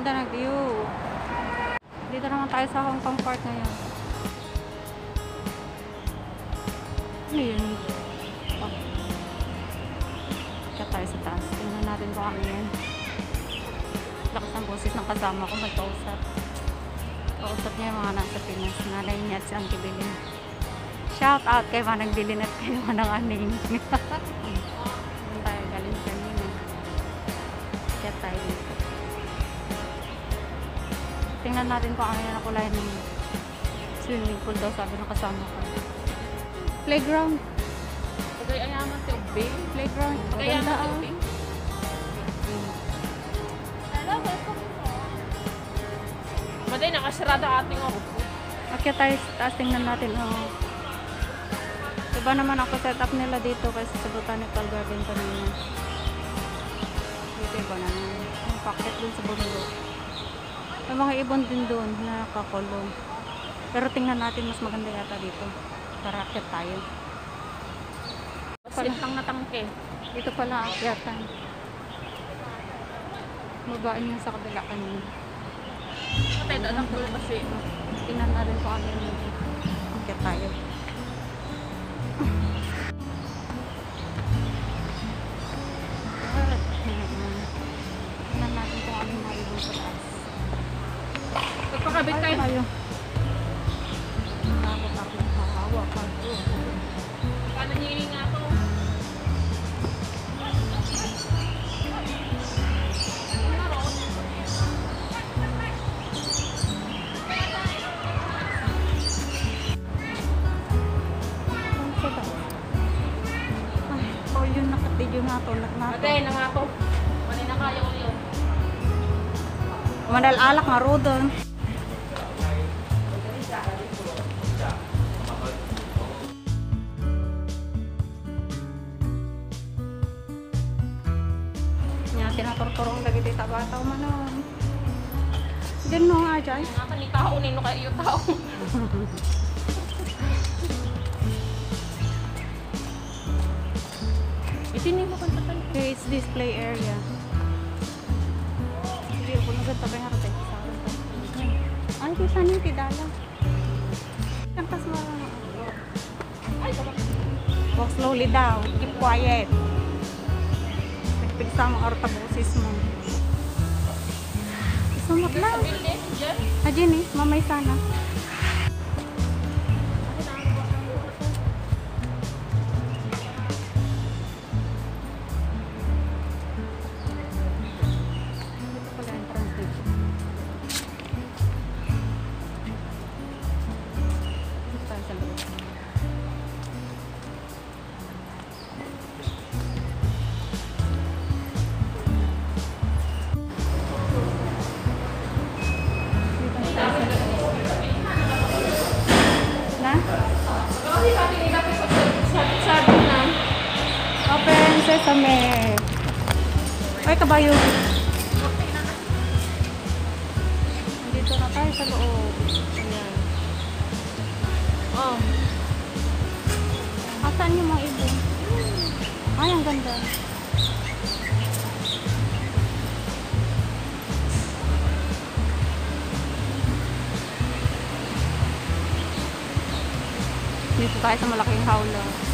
Ganda ng view. Dito naman tayo sa Hong Kong Park ngayon. Ano yun? Oh. Kaya tayo sa taas. Tingnan natin kung ano yan. Lakas ng boses ng kasama ko. May kausap. Kausap niya yung mga nasa Pinas. Nanay niya at si Auntie Bilin. Shout out kay Manang Bilin at kay Manang Aning. Tingnan natin kung ano yung nakulay ng swimming pool daw sabi ng kasama ko. Playground. Pagay ayaman ti Ubing. Playground. Pagay ayaman ah. Ubing. Hello, welcome po. Maday, nakasarado ating ako. Akyat tayo sa taas, tingnan natin. Oh. Iba naman ang set-up nila dito kasi sa Botanical Garden kanina. Dito iba na naman. Yung packet dun sa bundok. May mga ibon din doon na nakakulong. Pero tingnan natin mas maganda yata dito. Tara, akyat tayo. Pasit lang na tangke. Dito pala akyatan. Mabain yung sa kabila kanina. Patay, dalang ko kasi. Tingnan natin kung ano yung akyat tayo. Sa taas? Ay, oh, nakatidyo nga to. Naknato. Maday, na nga ako. Mali na kaya ko yun. Manalalak nga ro tinatortorong lagi di tabataw manon. Diyan mo nga dyan. Nga ni tao, nino kayo yung tao. Itinin mo kung tatal. Okay, it's display area. Hindi ako nagtabi nga rin sa. Ay, kita niyo, tidala. Kantas mo. Walk slowly down. Keep quiet. Nagpigsa mo ang tabusis mo. Sumot lang. Ah, Jenny, mamay sana. Sesame. Ay, kabayo. Dito na tayo sa loob. Ayan. oh, Asan yung mga ibon? Ay, ang ganda. Dito tayo sa malaking hawla.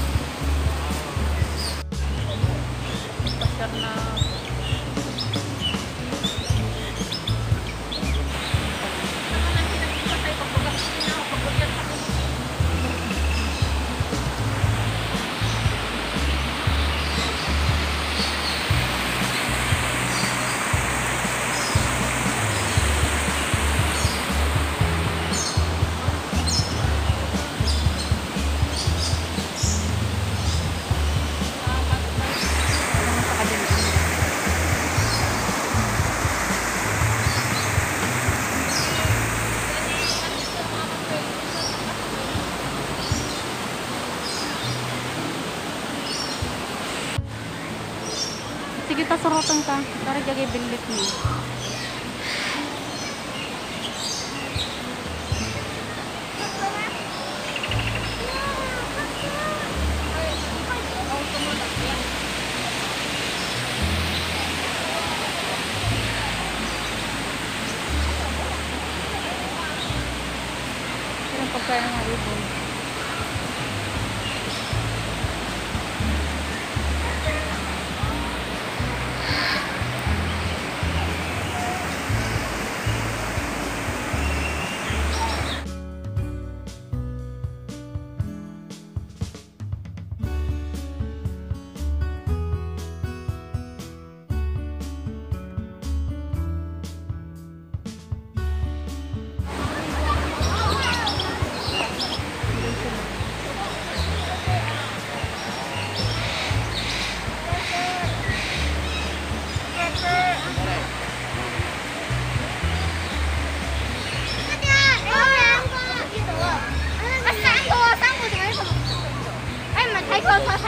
chân ờ, Kita surutan ka. Dari jagay bilit mo. pagkain ng ibon.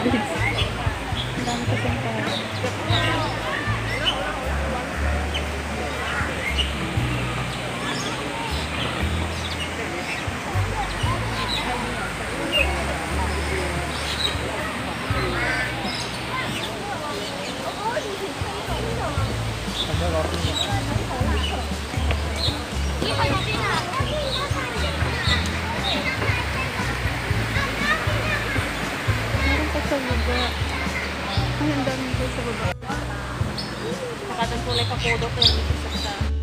bilis. Ang dami kasi ang tayo. Sa baba. Ang dami ko sa baba. Nakatang kulay ka po hindi ko sa